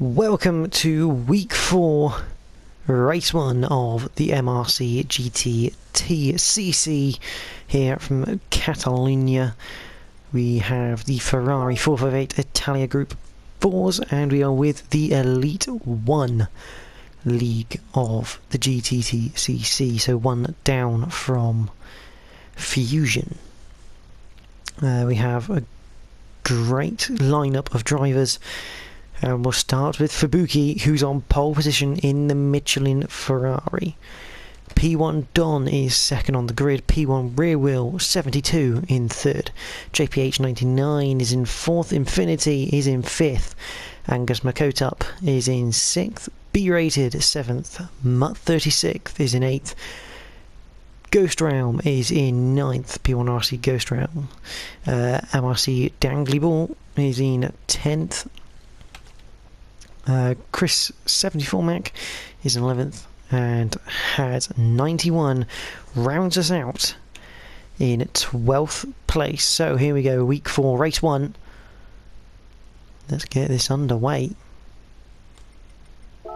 Welcome to week four, race one of the MRC GT TCC here from Catalonia. We have the Ferrari 458 Italia Group 4s and we are with the Elite 1 league of the GTTCC, so one down from Fusion. Uh, we have a great lineup of drivers. And we'll start with Fabuki, who's on pole position in the Michelin Ferrari. P1 Don is second on the grid. P1 Rear Wheel 72 in third. JPH 99 is in fourth. Infinity is in fifth. Angus Makotup is in sixth. B rated seventh. Mutt 36th is in eighth. Ghost Realm is in ninth. P1 RC Ghost Realm. Uh, MRC Dangly Ball is in tenth. Uh, Chris 74 Mac is in 11th and has 91 rounds us out in 12th place. So here we go, week 4, race 1. Let's get this underway. So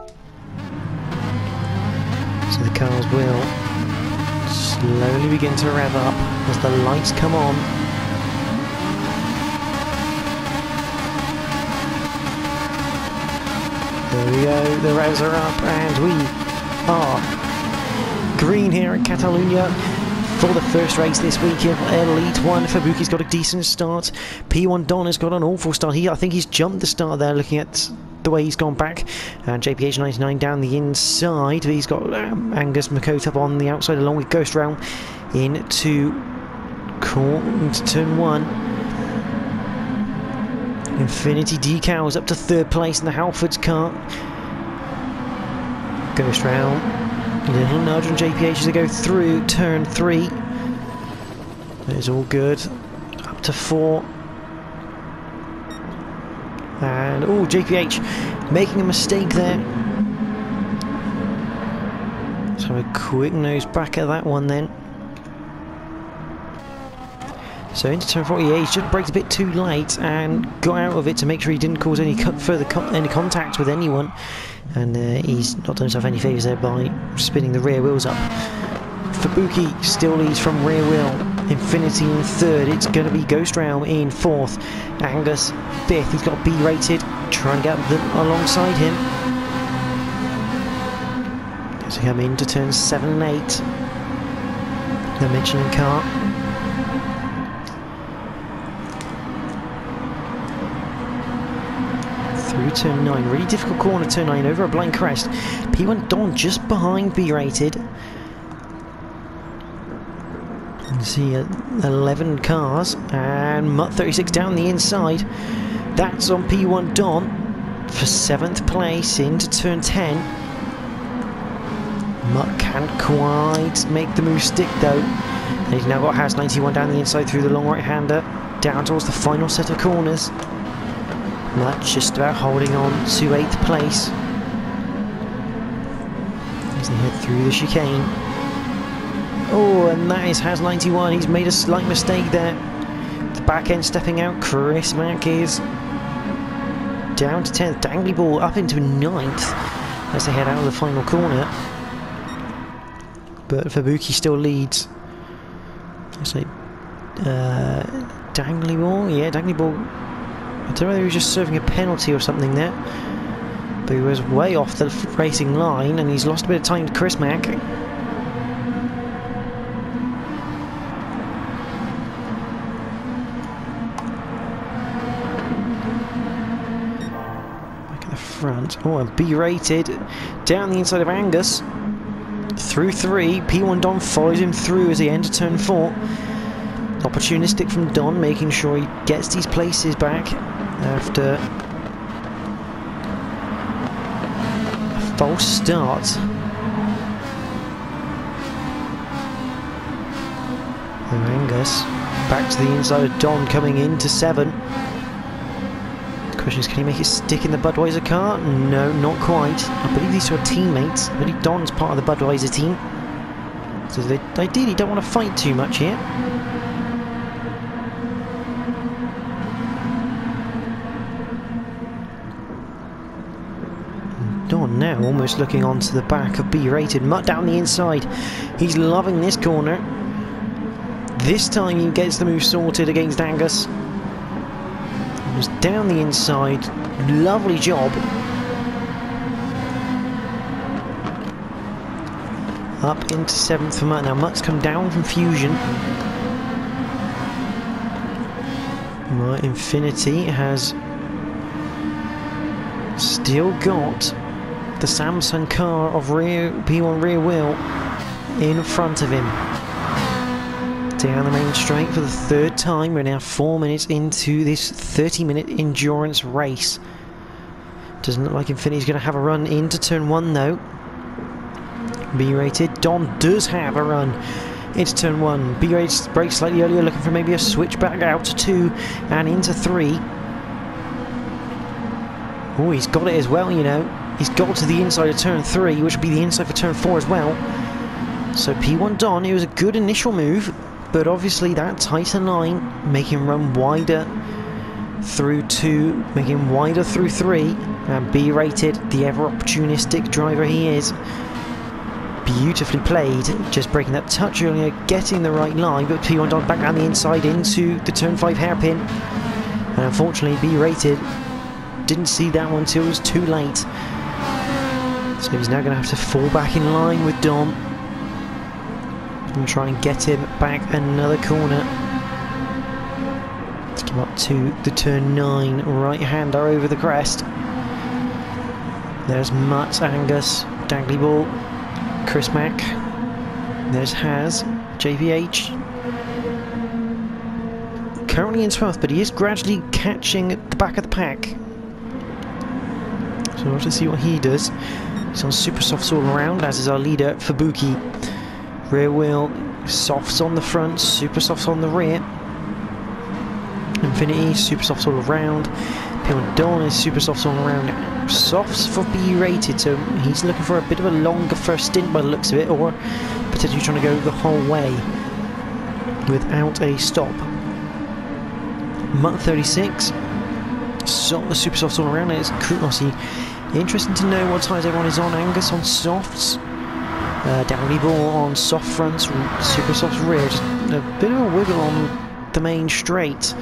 the cars will slowly begin to rev up as the lights come on. There we go, the revs are up and we are green here in Catalonia for the first race this week in Elite 1. Fabuki's got a decent start. P1 Don has got an awful start. He, I think he's jumped the start there looking at the way he's gone back. And JPH 99 down the inside. He's got um, Angus Makota on the outside along with Ghost Realm into, into turn 1. Infinity Decals up to third place in the Halfords car. Ghost round. Little nudge on JPH as they go through turn three. It's all good. Up to four. And, oh, JPH making a mistake there. So a quick nose back at that one then. So into turn 48, he just braked a bit too late and got out of it to make sure he didn't cause any further co any contact with anyone. And uh, he's not done himself any favours there by spinning the rear wheels up. Fabuki still leads from rear wheel. Infinity in third. It's going to be Ghost Realm in fourth. Angus fifth. He's got B rated. Trying to get them alongside him. As we come into turn 7 and 8. The Michelin car through turn 9. Really difficult corner, turn 9, over a blind crest. P1 Don just behind B rated. You see uh, 11 cars, and Mutt 36 down the inside. That's on P1 Don for 7th place into turn 10. Mutt can't quite make the move stick though. And he's now got House 91 down the inside through the long right hander, down towards the final set of corners. Mutt just about holding on to 8th place. As they head through the chicane. Oh, and that is Has 91. He's made a slight mistake there. The back end stepping out. Chris Mack is down to 10th. Dangly ball up into 9th as they head out of the final corner. But Fabuki still leads. I say, uh, Dangly ball? Yeah, Dangly ball I don't know whether he was just serving a penalty or something there. But he was way off the racing line and he's lost a bit of time to Chris Mack. Back at the front. Oh, and B rated. Down the inside of Angus. Through three. P1 Don follows him through as he enters turn four. Opportunistic from Don, making sure he gets these places back after a false start. And Angus back to the inside of Don coming into seven. The question is, can he make it stick in the Budweiser car? No, not quite. I believe these are teammates. I believe Don's part of the Budweiser team. So they ideally don't want to fight too much here. Almost looking onto the back of B-rated. Mutt down the inside. He's loving this corner. This time he gets the move sorted against Angus. He down the inside. Lovely job. Up into seventh for Mutt. Now Mutt's come down from Fusion. Right, Infinity has still got the Samsung car of rear P1 rear wheel in front of him. Down the main straight for the third time. We're now four minutes into this 30 minute endurance race. Doesn't look like Infinity's going to have a run into turn one though. B rated. Don does have a run into turn one. B rated brakes slightly earlier, looking for maybe a switch back out to two and into three. Oh, he's got it as well, you know. He's got to the inside of turn 3, which would be the inside for turn 4 as well. So P1 Don, it was a good initial move, but obviously that tighter line, making him run wider through 2, making him wider through 3, and B rated, the ever opportunistic driver he is. Beautifully played, just breaking that touch earlier, getting the right line, but P1 Don back down the inside into the turn 5 hairpin. And unfortunately, B rated didn't see that one till it was too late. So he's now going to have to fall back in line with Dom and try and get him back another corner. Let's come up to the turn 9, right hander over the crest. There's Mutt, Angus, Dangly Ball, Chris Mack. There's Haz, JPH. Currently in 12th, but he is gradually catching the back of the pack. So we'll have to see what he does. He's on super softs all around, as is our leader, Fubuki. Rear wheel, softs on the front, super softs on the rear. Infinity, super softs all around. P1 Don is super softs all around. Softs for B rated, so he's looking for a bit of a longer first stint by the looks of it, or potentially trying to go the whole way without a stop. Mutt 36, so, super softs all around it. It's Krutnossi Interesting to know what size everyone is on. Angus on softs. Uh, Downy Ball on soft fronts. Super softs rear. Just a bit of a wiggle on the main straight.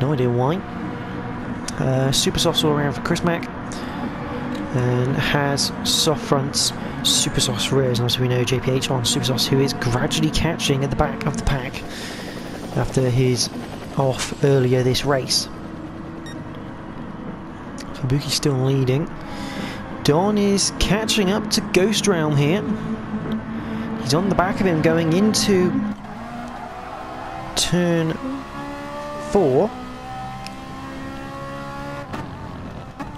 No idea why. Uh, super softs all around for Chris Mack. And has soft fronts, super softs rears. And as we know, JPH on super softs, who is gradually catching at the back of the pack after his off earlier this race. Fubuki still leading. Don is catching up to Ghost Realm here. He's on the back of him going into turn four.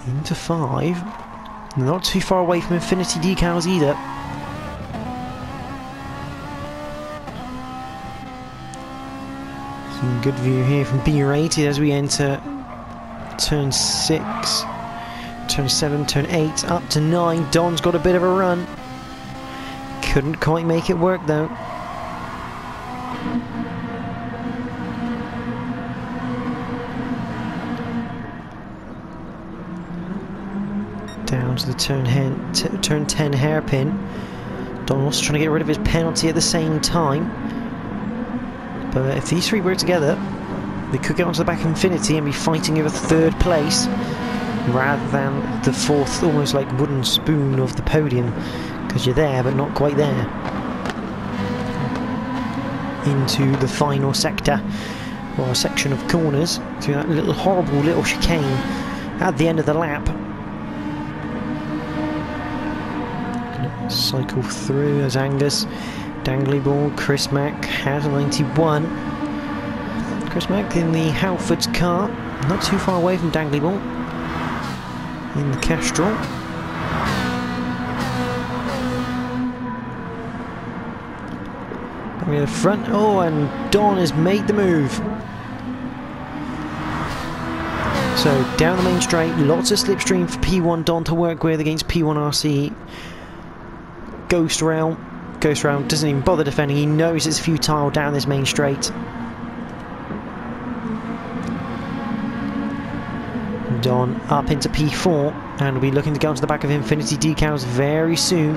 Into five. Not too far away from Infinity Decals either. Some good view here from B rated as we enter turn six. Turn 7, turn 8, up to 9. Don's got a bit of a run. Couldn't quite make it work though. Down to the turn, turn 10 hairpin. Don also trying to get rid of his penalty at the same time. But if these three were together, they could get onto the back Infinity and be fighting over third place rather than the fourth, almost like wooden spoon of the podium, because you're there but not quite there. Into the final sector, or section of corners, through that little horrible little chicane at the end of the lap. Cycle through as Angus, Dangly Ball, Chris Mack has 91. Chris Mack in the Halfords car, not too far away from Dangly Ball in the Castrol. Coming to the front. Oh, and Don has made the move. So down the main straight, lots of slipstream for P1 Don to work with against P1 RC. Ghost Rail. Ghost Rail doesn't even bother defending, he knows it's futile down this main straight. On up into P4 and will be looking to go onto the back of Infinity Decals very soon.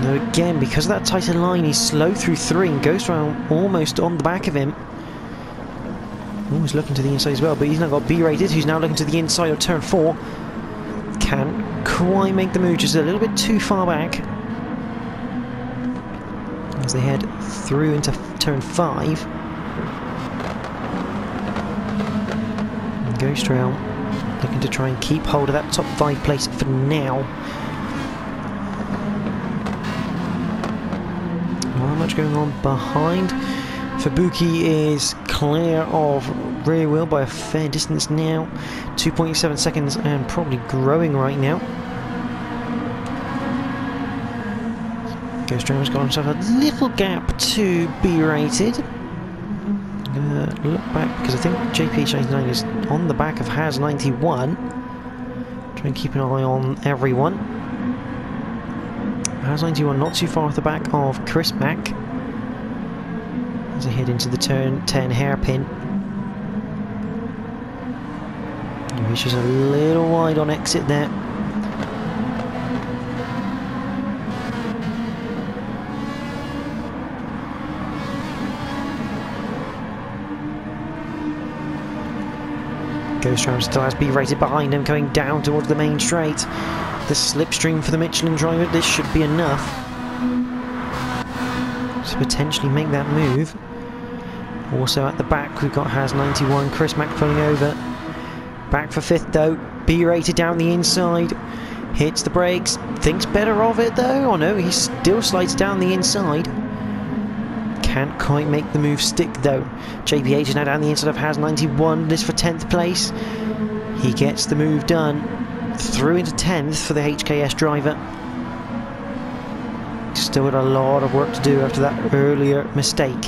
Now again, because of that tighter line, he's slow through three and goes around almost on the back of him. Always looking to the inside as well, but he's now got B-rated, who's now looking to the inside of turn four. Can't quite make the move, just a little bit too far back. As they head through into turn five. And Ghost Rail looking to try and keep hold of that top five place for now. Not much going on behind. Fabuki is clear of rear wheel by a fair distance now. 2.7 seconds and probably growing right now. Ghost Driver's got himself a little gap to be rated. Look back because I think JPH99 is on the back of Has 91. Try and keep an eye on everyone. Has 91 not too far off the back of Chris Mack as they head into the turn 10 hairpin. He's just a little wide on exit there. Ghost Ram still has B rated behind him, going down towards the main straight. The slipstream for the Michelin driver, this should be enough to potentially make that move. Also at the back, we've got Has 91, Chris Mack pulling over. Back for fifth though, B rated down the inside. Hits the brakes, thinks better of it though. Oh no, he still slides down the inside. Can't quite make the move stick though. JPH is now down the inside of Has 91, this for 10th place. He gets the move done. Through into 10th for the HKS driver. Still got a lot of work to do after that earlier mistake.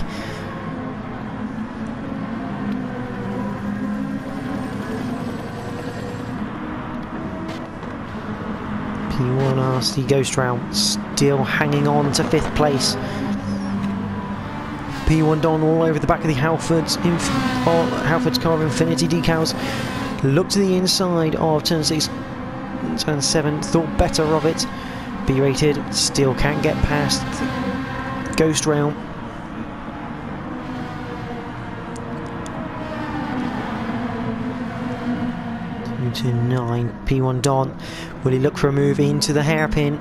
P1 RC Ghost Round still hanging on to 5th place. P1 Don all over the back of the Halfords, Inf oh, Halfords car Infinity decals. Look to the inside of turn 6, turn 7, thought better of it. B rated, still can't get past Ghost Rail. Two to nine, P1 Don. Will he look for a move into the hairpin?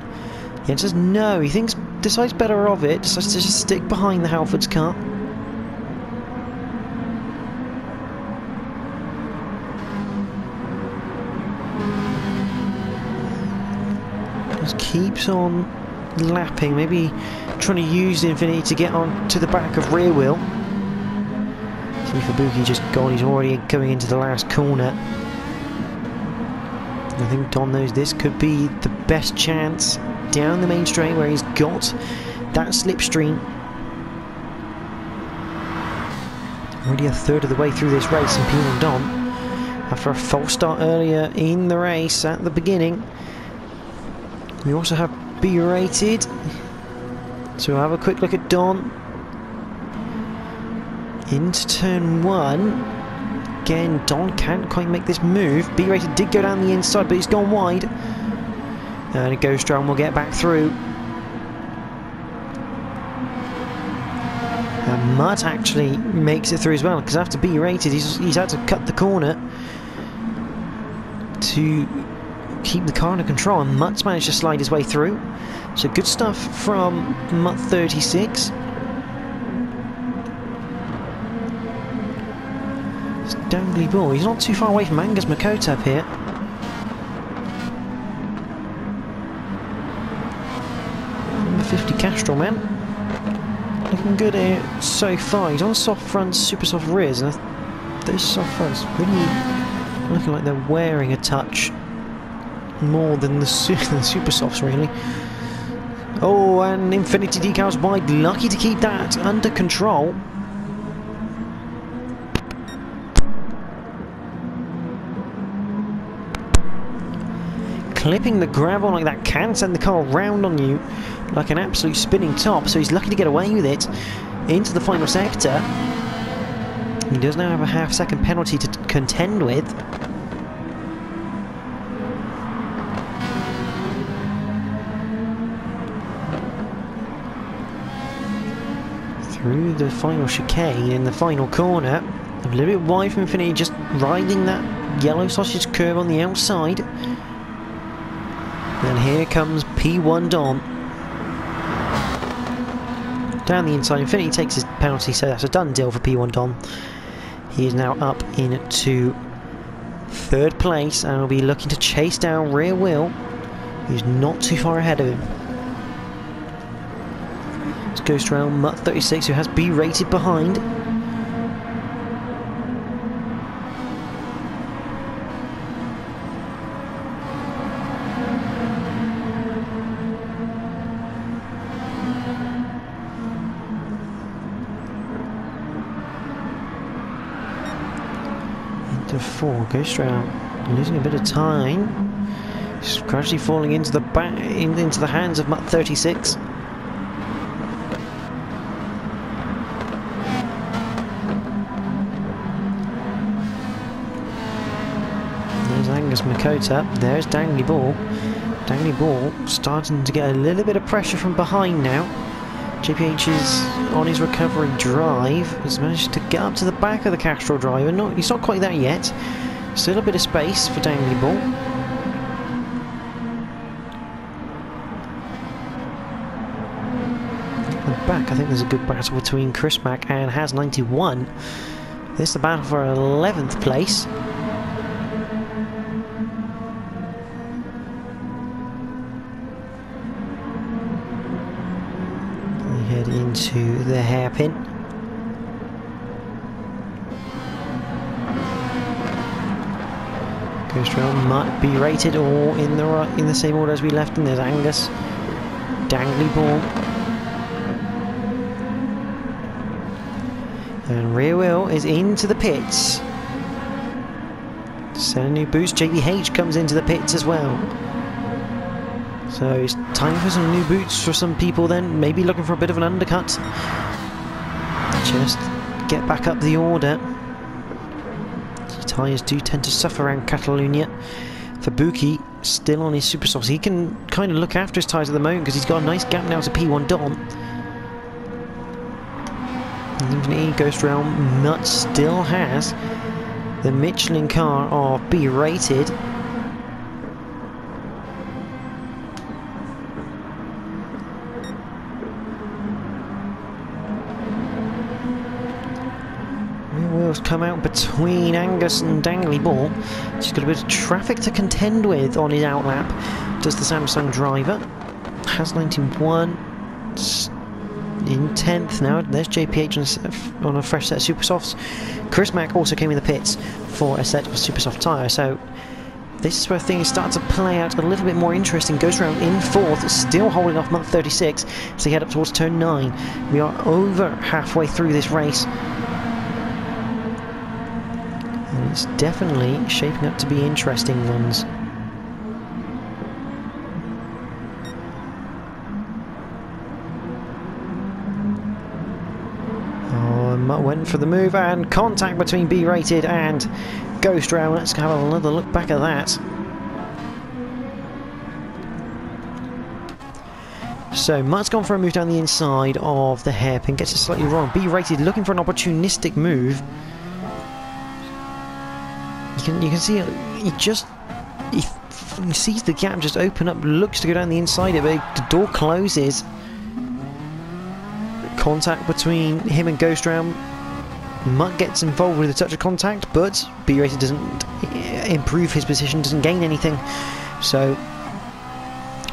He says no. He thinks decides better of it. Decides to just stick behind the Halfords car. Just keeps on lapping. Maybe trying to use the Infinity to get on to the back of rear wheel. See Fabuki just gone. He's already going into the last corner. I think Don knows this could be the best chance down the main straight where he's got that slipstream. Already a third of the way through this race and P1 Don after a false start earlier in the race at the beginning. We also have B rated. So we'll have a quick look at Don. Into turn one. Again, Don can't quite make this move. B rated did go down the inside, but he's gone wide. And strong, we'll get back through. And Mutt actually makes it through as well, because after B rated, he's, he's had to cut the corner to keep the car under control, and Mutt's managed to slide his way through. So good stuff from Mutt 36. It's Dangly Ball. He's not too far away from Angus Makota up here. 50 Castrol man. Looking good here so far. He's on soft fronts, super soft rears, and those soft fronts really looking like they're wearing a touch more than the, su the super softs really. Oh, and Infinity decals wide, lucky to keep that under control. Clipping the gravel like that can send the car round on you like an absolute spinning top, so he's lucky to get away with it into the final sector. He does now have a half second penalty to contend with. Through the final chicane in the final corner. A little bit wide from Infinity, just riding that yellow sausage curve on the outside. And here comes P1 Dom. Down the inside, Infinity takes his penalty, so that's a done deal for P1 Dom. He is now up into third place and will be looking to chase down Rear Wheel, who's not too far ahead of him. This goes around Mutt 36, who has B rated behind. Four, goes around, losing a bit of time. Just gradually falling into the back, in, into the hands of Mutt 36. There's Angus Makota. There's Dangly Ball. Dangly Ball starting to get a little bit of pressure from behind now. JPH is on his recovery drive. Has managed to get up to the back of the Castrol driver. Not, he's not quite there yet. Still a bit of space for Dangly Ball. Back, I think there's a good battle between Chris Mack and Has 91. This is the battle for 11th place. Into the hairpin. Ghost Realm might be rated or in the right, in the same order as we left. And there's Angus, Dangly Ball, and Rear Wheel is into the pits. Selling new boots. JPH comes into the pits as well. So it's time for some new boots for some people then, maybe looking for a bit of an undercut. Just get back up the order. Tyres do tend to suffer around Catalonia. For Buki, still on his super softs. He can kind of look after his tyres at the moment because he's got a nice gap now to P1 Dom. Infinity Ghost Realm Nut still has the Michelin car of B rated. Wheels come out between Angus and Dangly Ball. She's got a bit of traffic to contend with on his outlap. Does the Samsung driver. Has 91. In 10th now. There's JPH on a, fresh set of Super Softs. Chris Mack also came in the pits for a set of Super Soft. So this is where things start to play out a little bit more interesting. Goes around in fourth, still holding off Month 36 as they head up towards turn 9. We are over halfway through this race. It's definitely shaping up to be interesting ones. Oh, went for the move and contact between B rated and Ghost Round. Let's have another look back at that. So Mutt's gone for a move down the inside of the hairpin, gets it slightly wrong. B rated looking for an opportunistic move. You can you can see he just he, he sees the gap just open up, looks to go down the inside of it, the door closes. Contact between him and Ghost Round. Mutt gets involved with a touch of contact, but B rated doesn't eh, improve his position, doesn't gain anything. So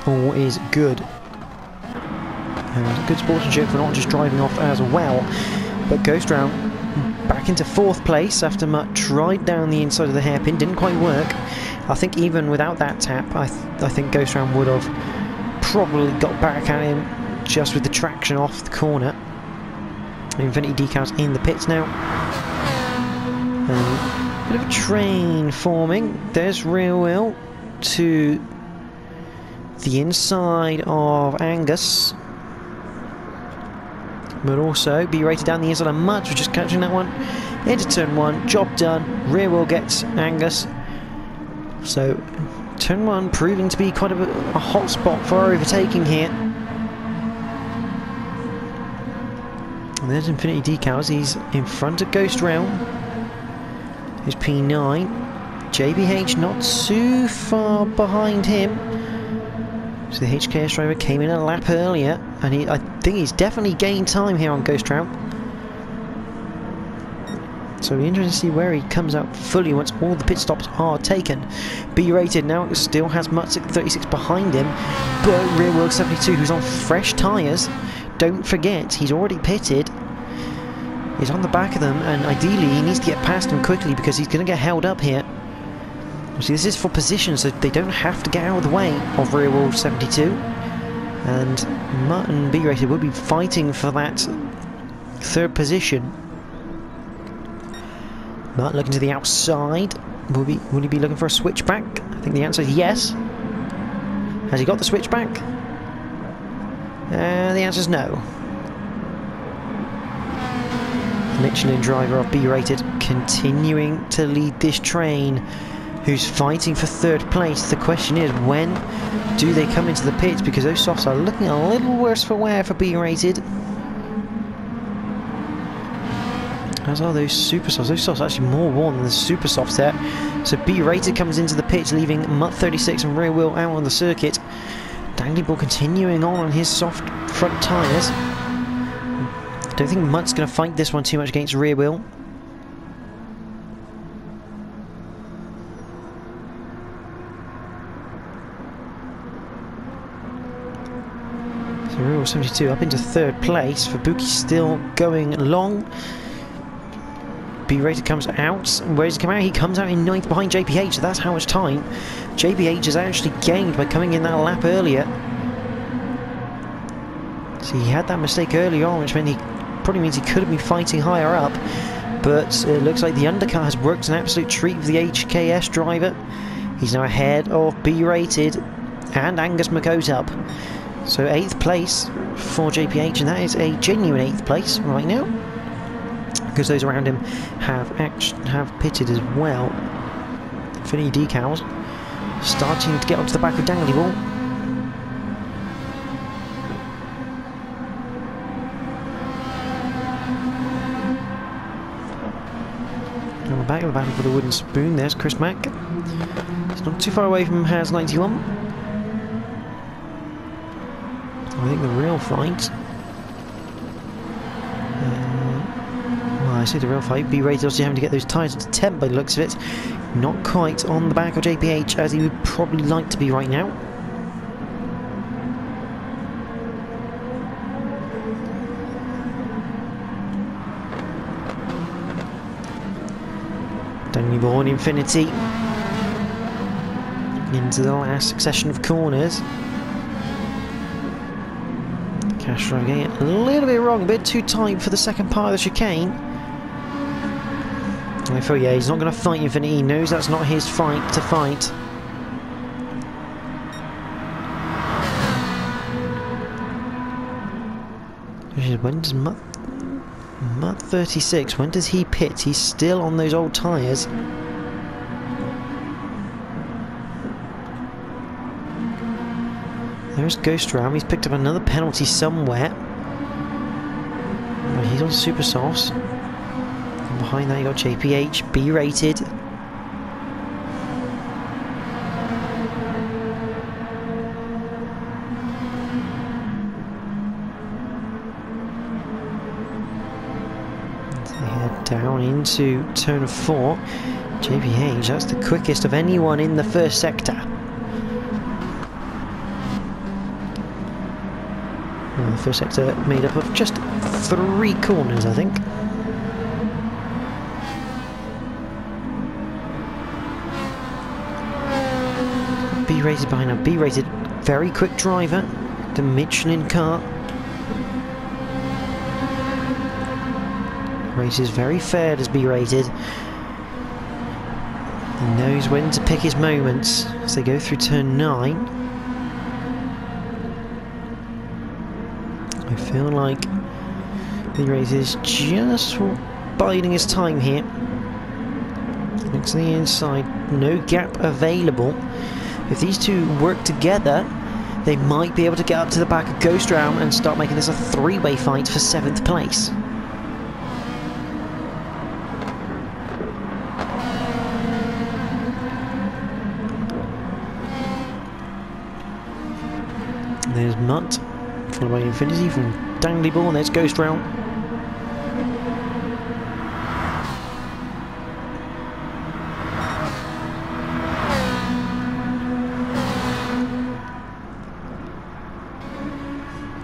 all is good. And good sportsmanship for not just driving off as well. But Ghost Round back into fourth place after Mutt tried down the inside of the hairpin, didn't quite work. I think even without that tap, I, th I think Ghost Round would have probably got back at him just with the traction off the corner. Infinity decals in the pits now. Um, bit of a train forming. There's Rear Wheel to the inside of Angus. But also be rated down the inside of Mutt, just catching that one. into turn one, job done, rear wheel gets Angus. So turn one proving to be quite a, a hot spot for overtaking here. And there's Infinity Decals, he's in front of Ghost Realm. Here's P9. JPH not too far behind him. So the HKS driver came in a lap earlier, and he, I think he's definitely gained time here on Ghost Realm. So it'll be interesting to see where he comes out fully once all the pit stops are taken. B rated now still has Mutzig 36 behind him, but Rear World 72 who's on fresh tyres. Don't forget, he's already pitted. He's on the back of them and ideally he needs to get past them quickly because he's going to get held up here. See, this is for position, so they don't have to get out of the way of Rear World 72. And Mutt and B-Rated will be fighting for that third position. Mutt looking to the outside. Will he be looking for a switchback? I think the answer is yes. Has he got the switchback? Uh, the answer is no. Michelin driver of B-rated continuing to lead this train who's fighting for third place. The question is, when do they come into the pits? Because those softs are looking a little worse for wear for being rated. As are those super softs. Those softs are actually more worn than the super softs there. So B rated comes into the pits, leaving Mutt 36 and rear wheel out on the circuit. Dangly Ball continuing on on his soft front tyres. Don't think Mutt's going to fight this one too much against rear wheel. 72 up into third place. Fabuki still going long. B rated comes out. Where does he come out? He comes out in ninth behind JPH. So that's how much time JPH has actually gained by coming in that lap earlier. So he had that mistake early on, which meant he probably means he could have been fighting higher up. But it looks like the undercut has worked an absolute treat for the HKS driver. He's now ahead of B rated and Angus up. So 8th place for JPH, and that is a genuine 8th place right now. Because those around him have have pitted as well. Infinity decals starting to get onto the back of Dangly Ball. On the back of the battle for the wooden spoon, there's Chris Mack. It's not too far away from Has 91. I think the real fight. Uh, well, I see the real fight. B rated also having to get those tyres into temp by the looks of it. Not quite on the back of JPH as he would probably like to be right now. Bourne Infinity into the last succession of corners. Getting a little bit wrong, a bit too tight for the second part of the chicane. I feel, yeah, he's not going to fight Infinity. He knows that's not his fight to fight. When does Mutt, Mutt 36, when does he pit? He's still on those old tyres. There's Ghost Ram. He's picked up another penalty somewhere. He's on super softs. And behind that you got JPH, B rated. head down into turn four. JPH, that's the quickest of anyone in the first sector. The first sector made up of just three corners, I think. B rated behind a B-rated very quick driver. The Michelin car. Race is very fair as B rated. He knows when to pick his moments as they go through turn 9. Feel like the race is just biding his time here. Looks to the inside, no gap available. If these two work together, they might be able to get up to the back of Ghost Realm and start making this a three-way fight for 7th place. There's Mutt, followed by Infinity from Dangly Ball, there's Ghost Realm.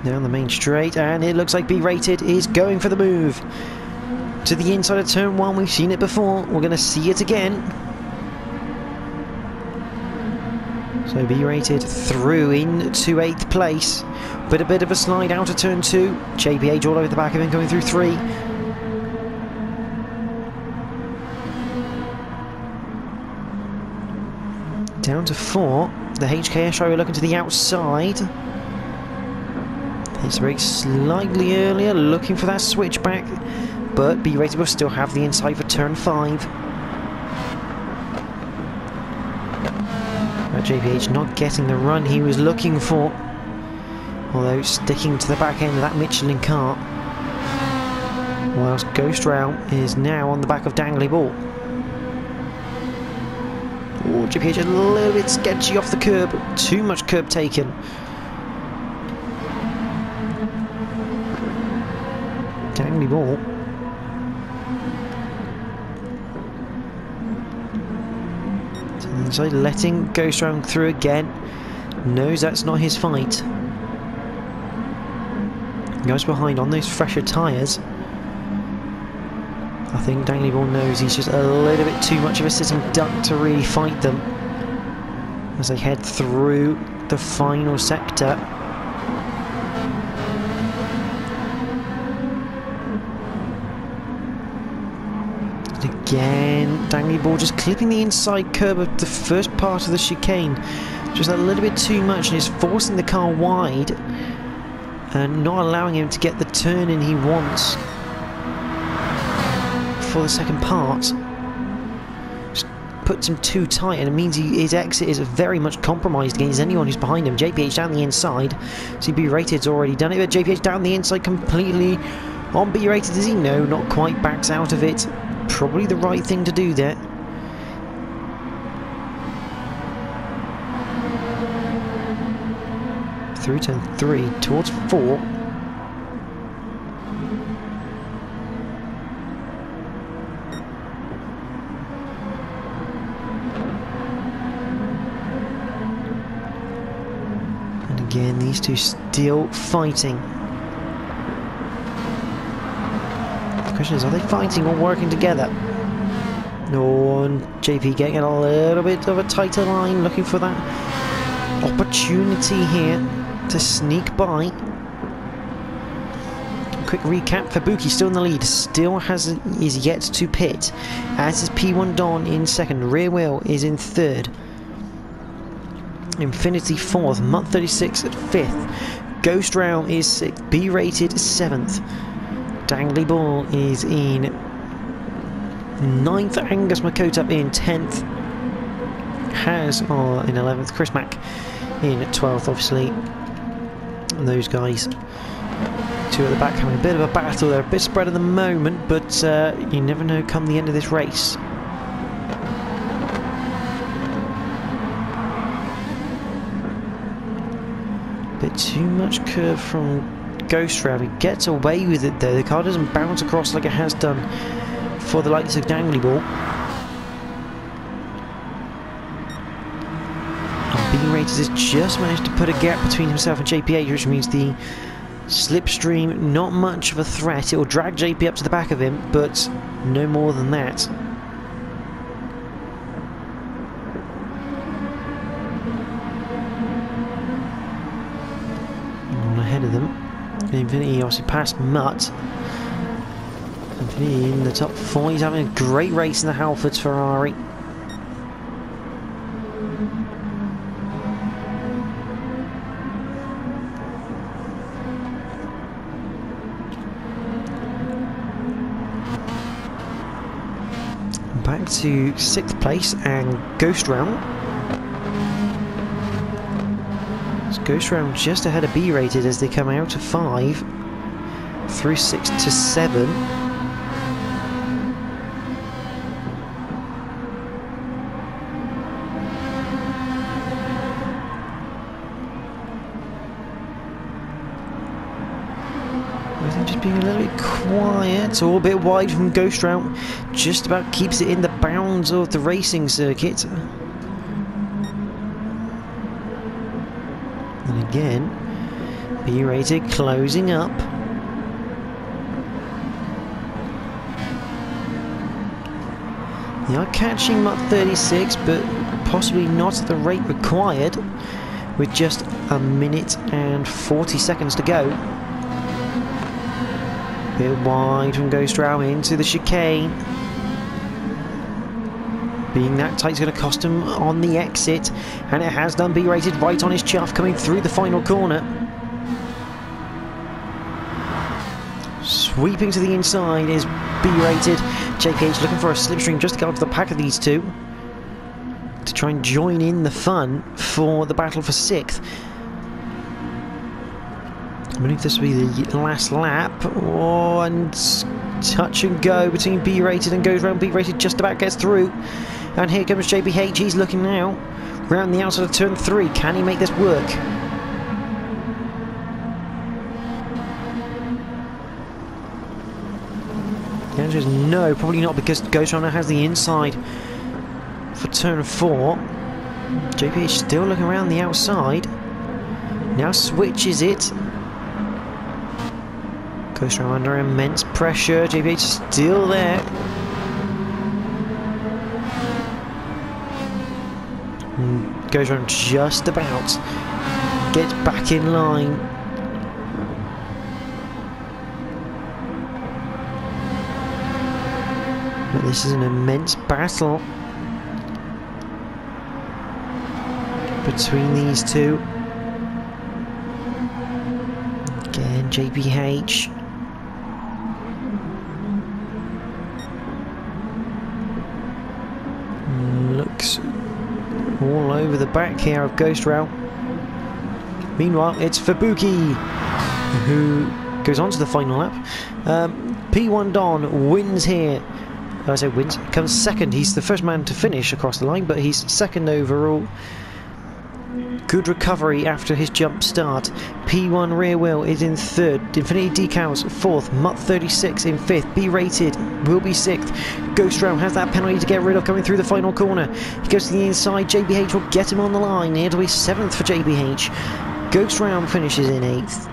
Down the main straight, and it looks like B-Rated is going for the move. To the inside of turn one, we've seen it before, we're going to see it again. So B-Rated through into 8th place, but a bit of a slide out of turn two. JPH all over the back of him, going through three. Down to four. The HKS are looking to the outside. It's very slightly earlier, looking for that switchback, but B-Rated will still have the inside for turn 5. JPH not getting the run he was looking for, although sticking to the back end of that Michelin cart. Whilst Ghost Rail is now on the back of Dangly Ball. Oh, JPH a little bit sketchy off the curb, too much curb taken. Dangly ball. Inside, letting Ghost Round through again. Knows that's not his fight. Goes behind on those fresher tyres. I think Dangly Ball knows he's just a little bit too much of a sitting duck to really fight them. As they head through the final sector. again. Dangly ball just clipping the inside curb of the first part of the chicane. Just a little bit too much and is forcing the car wide and not allowing him to get the turn in he wants for the second part. Puts him too tight and it means he, his exit is very much compromised against anyone who's behind him. JPH down the inside. CB Rated's already done it, but JPH down the inside completely on B rated. Does he? No, not quite backs out of it. Probably the right thing to do there. Through turn three, towards four. And again, these two still fighting. The question is, are they fighting or working together? No, and JP getting a little bit of a tighter line, looking for that opportunity here to sneak by. Quick recap for Buki, still in the lead, still has is yet to pit, as is P1 Don in second, Rear Wheel is in third. Infinity fourth, Mutt 36 at fifth, Ghost Rail is sixth, B rated seventh. Dangly Ball is in ninth. Angus Makota in 10th. Has uh, in 11th. Chris Mack in 12th, obviously. And those guys, two at the back, having a bit of a battle. They're a bit spread at the moment, but uh, you never know come the end of this race. Bit too much curve from Ghost Rail. He gets away with it though. The car doesn't bounce across like it has done for the likes of Dangly Ball. And has just managed to put a gap between himself and JPH, which means the slipstream not much of a threat. It will drag JP up to the back of him, but no more than that. On ahead of them. Infinity obviously past Mutt. Infinity in the top four. He's having a great race in the Halfords Ferrari. To 6th place and Ghost Round. Ghost Round just ahead of B rated as they come out of 5 through 6 to 7. Just being a little bit quiet, all a bit wide from Ghost Round. Just about keeps it in the bounds of the racing circuit. And again, B-rated closing up. They are catching Mach 36, but possibly not at the rate required, with just a minute and 40 seconds to go. Bit wide from Ghost Row into the chicane. Being that tight is going to cost him on the exit, and it has done B-rated right on his chuff coming through the final corner. Sweeping to the inside is B-rated. JPH looking for a slipstream just to get onto the pack of these two to try and join in the fun for the battle for sixth. I believe this will be the last lap. Oh, and touch and go between B-rated and goes Round. B-rated just about gets through. And here comes JPH. He's looking now. Round the outside of turn three. Can he make this work? The answer is no, probably not because Ghost Runner has the inside for turn four. JPH still looking around the outside. Now switches it. Ghost Runner under immense pressure. JPH still there. Goes around just about. Gets back in line. But this is an immense battle between these two. Again, JPH. Looks all over the back here of Ghost Rail. Meanwhile, it's Fabuki who goes on to the final lap. Um, P1 Don wins here. I say wins, comes second. He's the first man to finish across the line, but he's second overall. Good recovery after his jump start. P1 Rear Wheel is in third. Infinity Decals fourth. Mutt 36 in fifth. B rated will be sixth. Ghost Round has that penalty to get rid of coming through the final corner. He goes to the inside. JPH will get him on the line. It'll be seventh for JPH. Ghost Round finishes in eighth.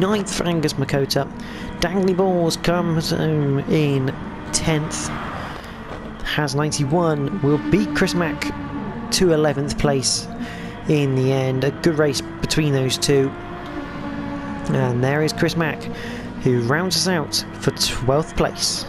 Ninth for Angus Makota. Dangly Balls comes home in 10th. Has 91. Will beat Chris Mack to 11th place in the end. A good race between those two. And there is Chris Mack, who rounds us out for 12th place.